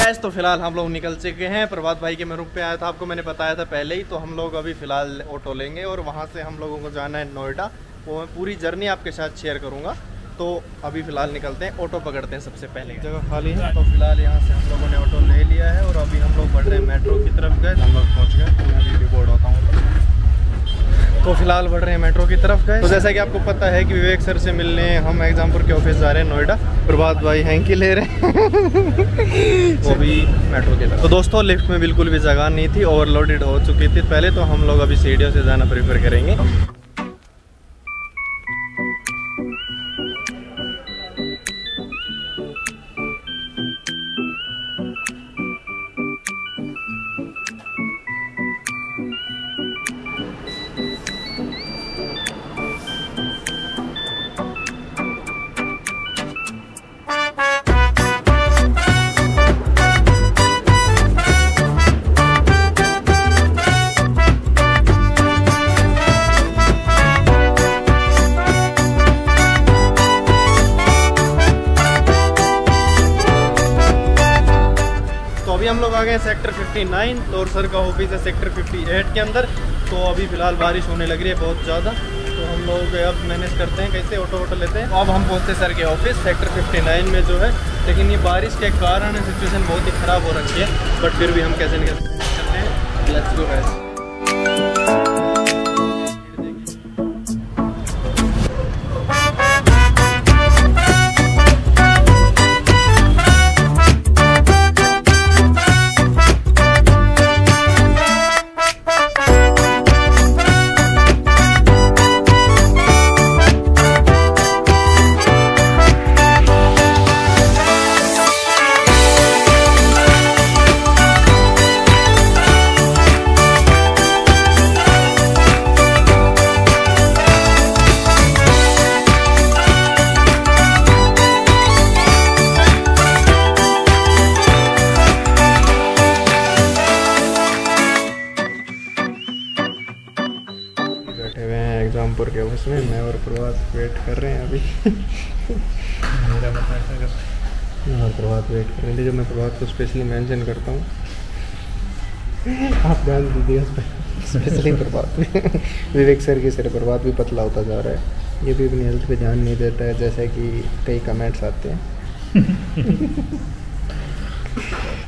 Gas तो फ़िलहाल हम लोग निकल चुके हैं। प्रभात भाई के मैं रुक पे आया था आपको मैंने बताया था पहले ही। तो हम लोग अभी फ़िलहाल ऑटो लेंगे और वहाँ से हम लोगों को जाना है नोएडा। वो मैं पूरी जर्नी आपके साथ शेयर करूँगा। तो अभी फ़िलहाल निकलते हैं ऑटो पकड़ते हैं सबसे पहले। जगह खाली है। तो फ़िलहाल यहाँ से हम लोगों ने ऑटो ले लिया है और अभी हम लोग बढ़ रहे हैं मेट्रो की तरफ़ गए हम लोग पहुँच गए तो मैं अभी रिपोर्ट होता हूँ तो फ़िलहाल बढ़ रहे हैं मेट्रो की तरफ़ गए तो जैसा कि आपको पता है कि विवेक सर से मिलने हम एग्जामपुर के ऑफ़िस जा रहे हैं नोएडा प्रभात भाई हैंकी ले रहे हैं? वो भी मेट्रो की तरफ़। तो दोस्तों लिफ्ट में बिल्कुल भी जगह नहीं थी ओवरलोडेड हो चुकी थी। पहले तो हम लोग अभी सीढ़ियों से जाना प्रेफर करेंगे। तो अभी हम लोग आ गए हैं सेक्टर 59 तो सर का ऑफ़िस है सेक्टर 58 के अंदर। तो अभी फ़िलहाल बारिश होने लग रही है बहुत ज़्यादा। तो हम लोग अब मैनेज करते हैं, कैसे ऑटो वोटो लेते हैं। अब हम पहुँचते सर के ऑफ़िस, सेक्टर 59 में जो है। लेकिन ये बारिश के कारण सिचुएशन बहुत ही ख़राब हो रखी है बट फिर भी हम कैसे न कैसे करते हैं एग्जामपुर के बस में मैं और प्रभात वेट कर रहे हैं अभी। मेरा और प्रभात वेट कर रहे हैं। जो मैं प्रभात को स्पेशली मेंशन करता हूँ। आप ध्यान दीजिए उस पर स्पेशली प्रभात विवेक सर की सर प्रभात भी पतला होता जा रहा है। ये भी अपनी हेल्थ पे ध्यान नहीं देता है जैसे कि कई कमेंट्स आते हैं।